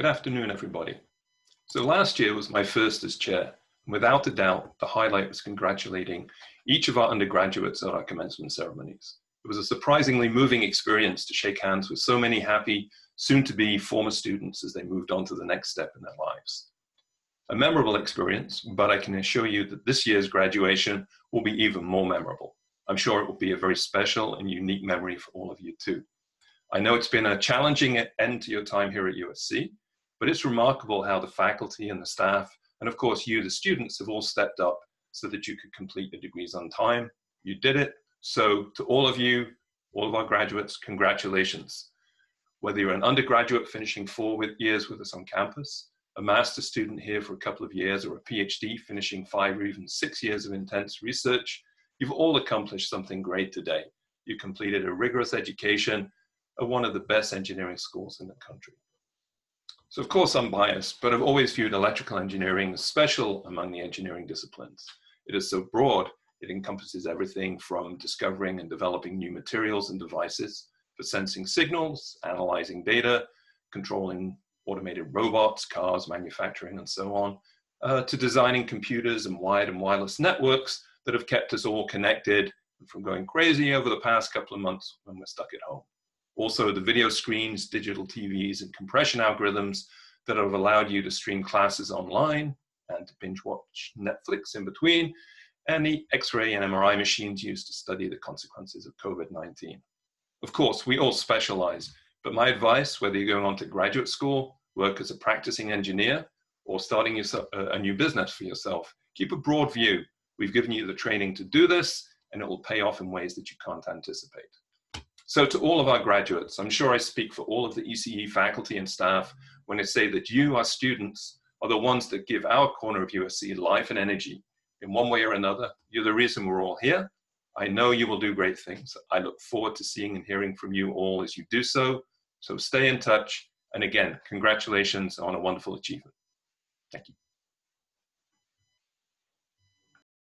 Good afternoon, everybody. So last year was my first as chair. And without a doubt, the highlight was congratulating each of our undergraduates at our commencement ceremonies. It was a surprisingly moving experience to shake hands with so many happy, soon-to-be former students as they moved on to the next step in their lives. A memorable experience, but I can assure you that this year's graduation will be even more memorable. I'm sure it will be a very special and unique memory for all of you too. I know it's been a challenging end to your time here at USC, but it's remarkable how the faculty and the staff, and of course you, the students, have all stepped up so that you could complete your degrees on time. You did it. So to all of you, all of our graduates, congratulations. Whether you're an undergraduate finishing four years with us on campus, a master's student here for a couple of years, or a PhD finishing five or even six years of intense research, you've all accomplished something great today. You completed a rigorous education at one of the best engineering schools in the country. So of course I'm biased, but I've always viewed electrical engineering as special among the engineering disciplines. It is so broad, it encompasses everything from discovering and developing new materials and devices for sensing signals, analyzing data, controlling automated robots, cars, manufacturing, and so on, uh, to designing computers and wired and wireless networks that have kept us all connected from going crazy over the past couple of months when we're stuck at home. Also, the video screens, digital TVs, and compression algorithms that have allowed you to stream classes online and to binge watch Netflix in between, and the X-ray and MRI machines used to study the consequences of COVID-19. Of course, we all specialize, but my advice, whether you're going on to graduate school, work as a practicing engineer, or starting a new business for yourself, keep a broad view. We've given you the training to do this, and it will pay off in ways that you can't anticipate. So to all of our graduates, I'm sure I speak for all of the ECE faculty and staff when I say that you, our students, are the ones that give our corner of USC life and energy. In one way or another, you're the reason we're all here. I know you will do great things. I look forward to seeing and hearing from you all as you do so. So stay in touch. And again, congratulations on a wonderful achievement. Thank you.